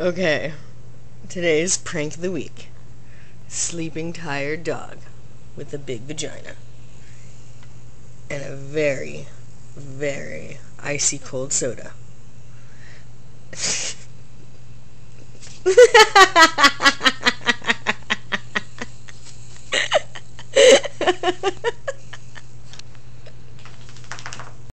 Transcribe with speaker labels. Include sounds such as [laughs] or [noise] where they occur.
Speaker 1: Okay, today's prank of the week. Sleeping tired dog with a big vagina. And a very, very icy cold soda. [laughs]